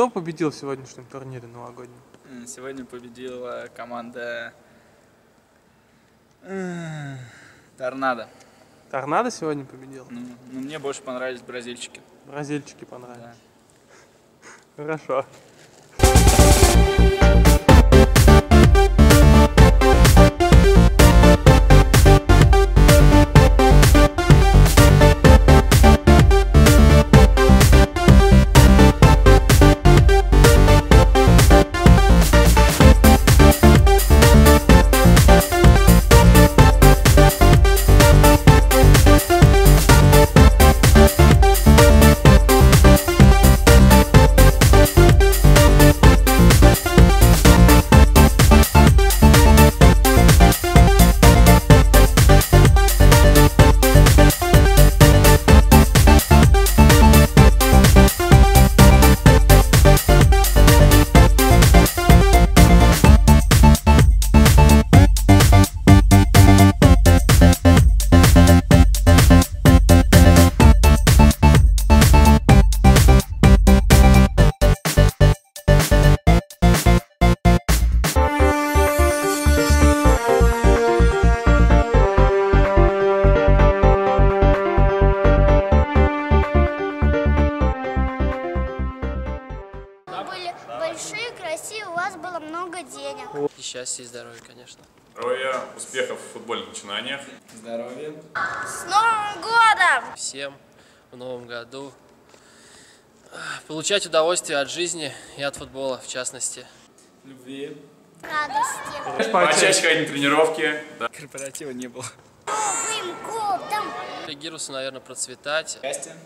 Кто победил в сегодняшнем турнире новогоднем? Сегодня победила команда э, Торнадо. Торнадо сегодня победил? Ну, ну, мне больше понравились бразильчики. Бразильчики понравились. Да. Хорошо. Вас было много денег. И счастья и здоровья, конечно. Здоровья, успехов в футбольных начинаниях. Здоровья. С Новым годом! Всем в новом году получать удовольствие от жизни и от футбола, в частности. Любви. Радости! Почаще ходить на тренировки. Да. Корпоратива не было. Новым годом! Гирусу, наверное, процветать. Счастья.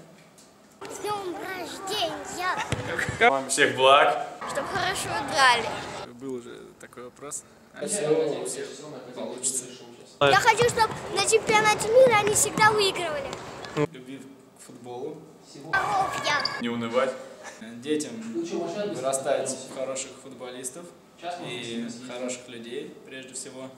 С днем рождения! Вам всех благ. Чтобы хорошо играли. Был уже такой вопрос. А все у всех получится. Я хочу, чтобы на чемпионате мира они всегда выигрывали. Любви к футболу. Здоровья! Не унывать. Детям вырастать хороших футболистов и хороших людей, прежде всего.